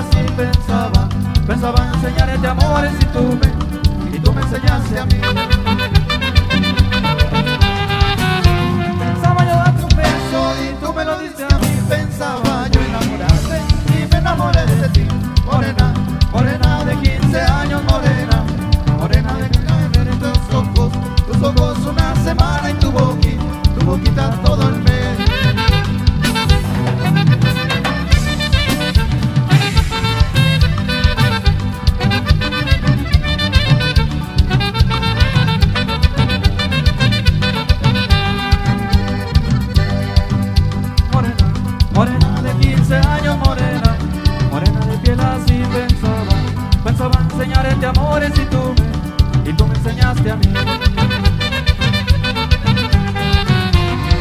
así pensaba, pensaba en enseñar y este tú me, y tú me enseñaste a mí. y tú me enseñaste a mí.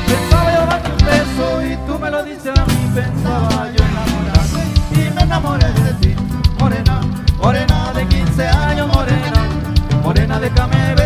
Pensaba yo darte un beso y tú me lo diste a mí. Pensaba yo enamorarme y me enamoré de ti. Morena, morena de 15 años, morena, morena de camelo.